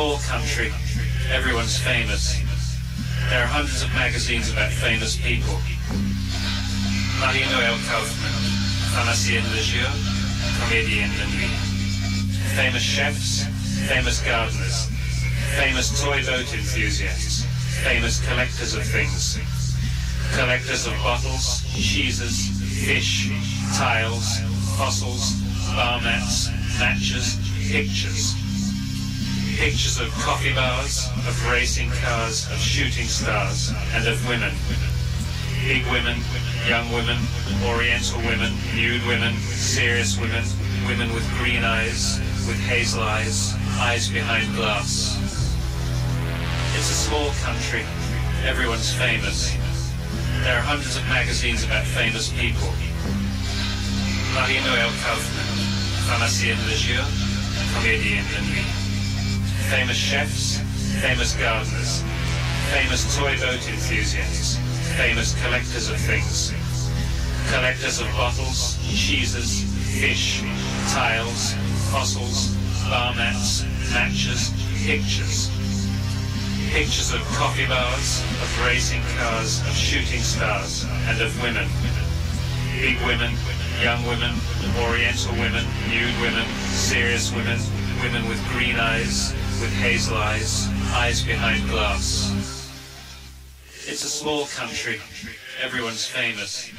Small country. Everyone's famous. There are hundreds of magazines about famous people. Marie-Noël Kaufman, Pharmacienne de jour, Comédienne de nuit. Famous chefs, famous gardeners, famous toy boat enthusiasts, famous collectors of things. Collectors of bottles, cheeses, fish, tiles, fossils, bar mats, matches, pictures. Pictures of coffee bars, of racing cars, of shooting stars, and of women. Big women, young women, oriental women, nude women, serious women, women with green eyes, with hazel eyes, eyes behind glass. It's a small country. Everyone's famous. There are hundreds of magazines about famous people. Marie-Noël Kaufman, Pharmacienne de jour, Comédienne de nuit. Famous chefs, famous gardeners, famous toy boat enthusiasts, famous collectors of things. Collectors of bottles, cheeses, fish, tiles, fossils, bar mats, matches, pictures. Pictures of coffee bars, of racing cars, of shooting stars, and of women. Big women, young women, oriental women, nude women, serious women, women with green eyes, with hazel eyes, eyes behind glass. It's a small country. Everyone's famous.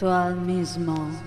tú mismo.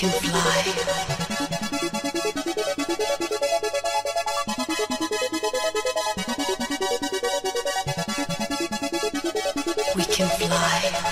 can fly. We can fly.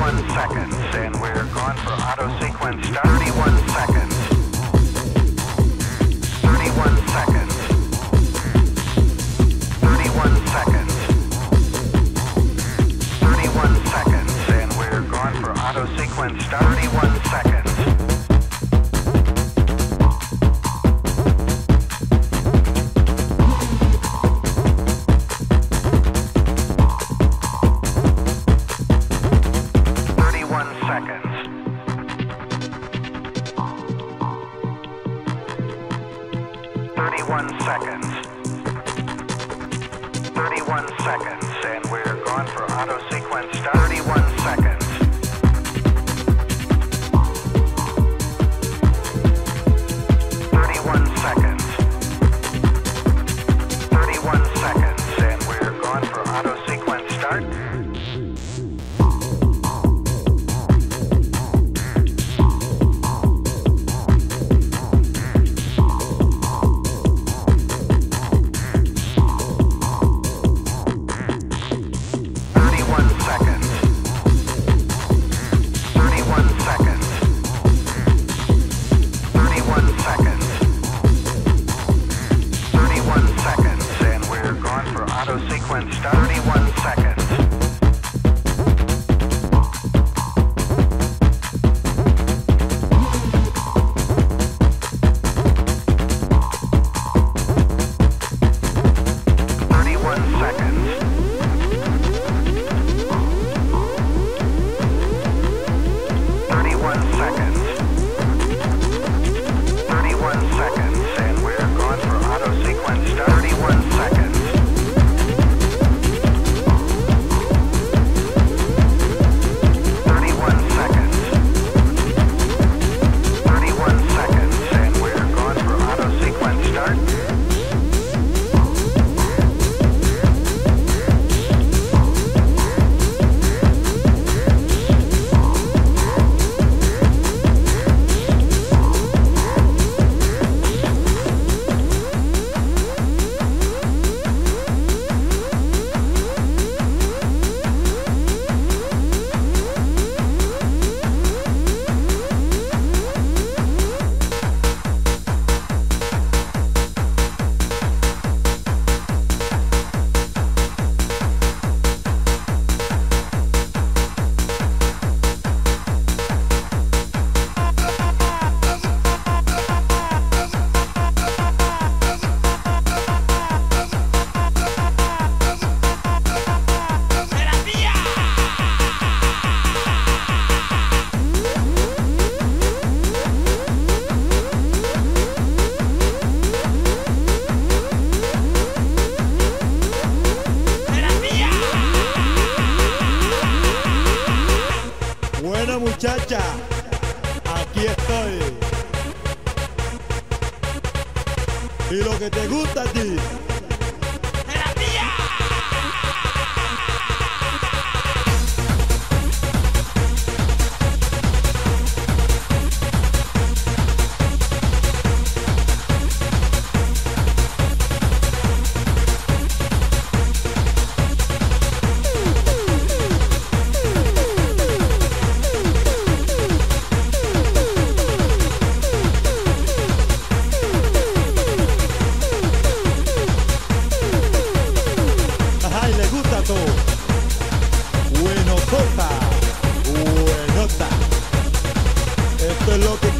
31 seconds, and we're gone for auto sequence 31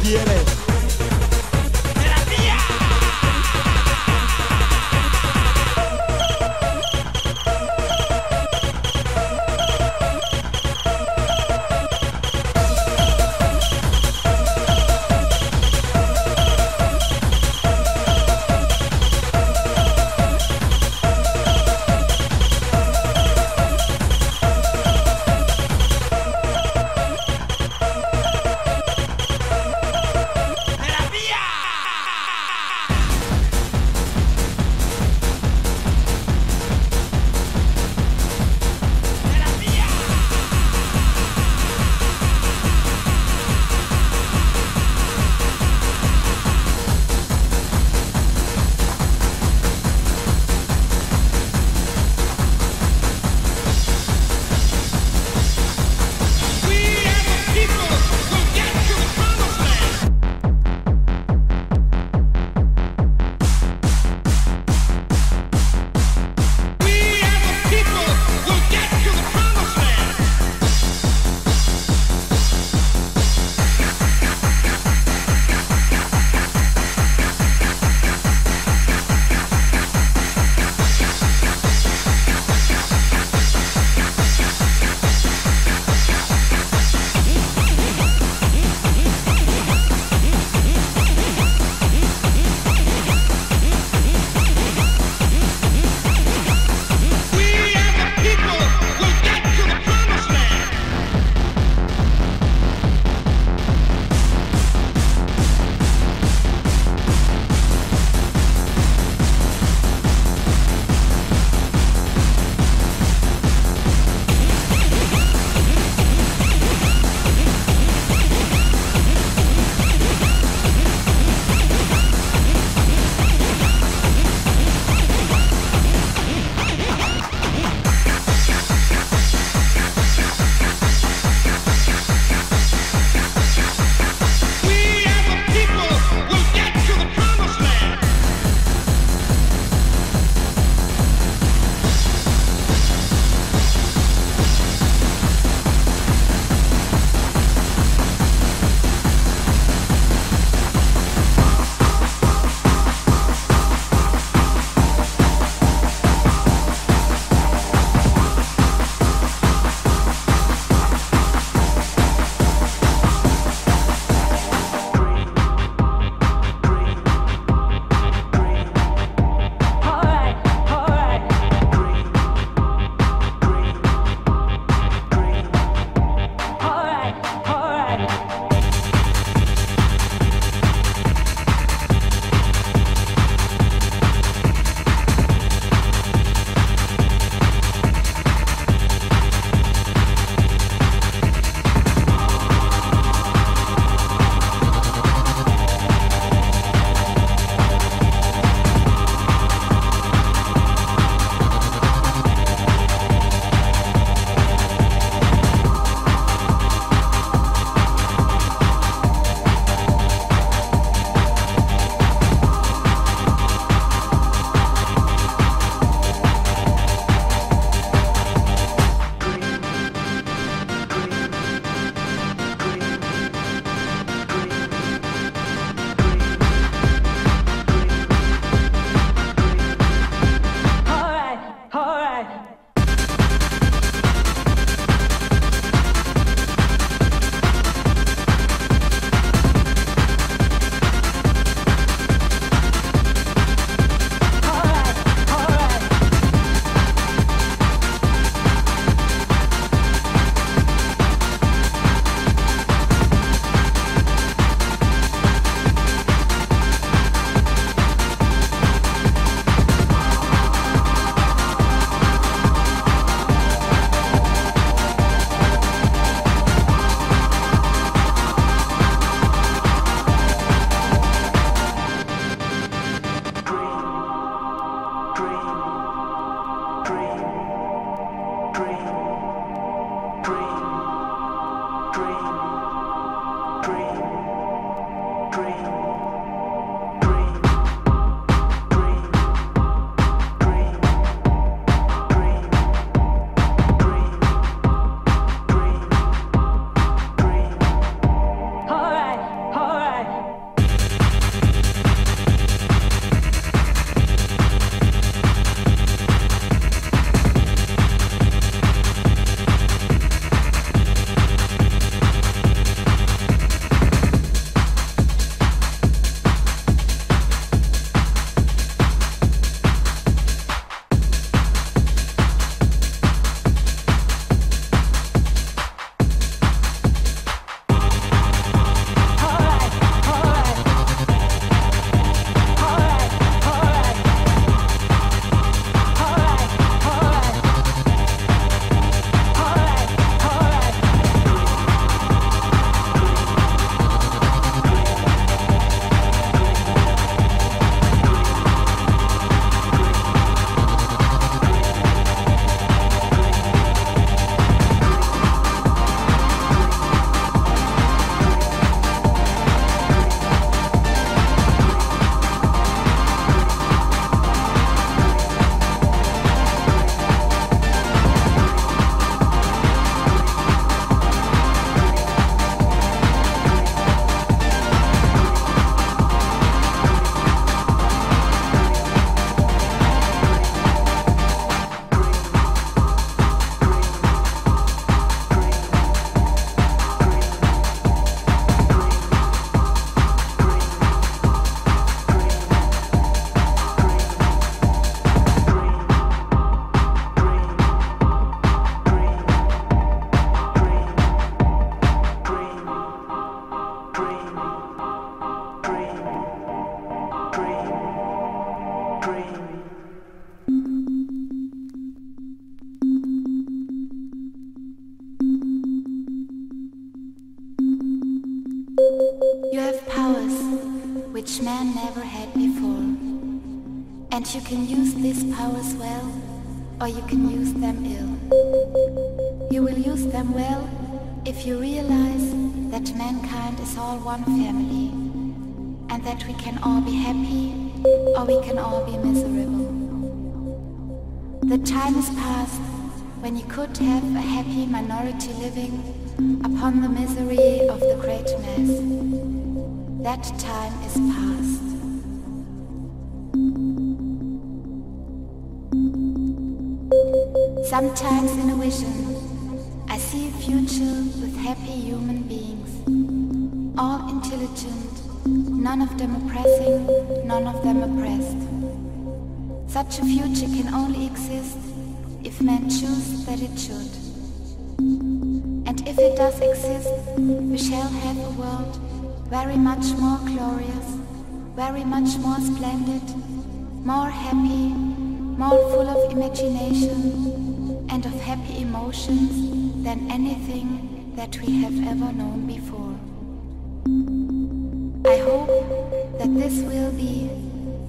quieres can use these powers well, or you can use them ill. You will use them well if you realize that mankind is all one family, and that we can all be happy, or we can all be miserable. The time is past when you could have a happy minority living upon the misery of the great mass. That time is past. Sometimes in a vision, I see a future with happy human beings, all intelligent, none of them oppressing, none of them oppressed. Such a future can only exist if men choose that it should. And if it does exist, we shall have a world very much more glorious, very much more splendid, more happy, more full of imagination and of happy emotions than anything that we have ever known before. I hope that this will be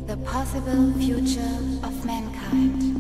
the possible future of mankind.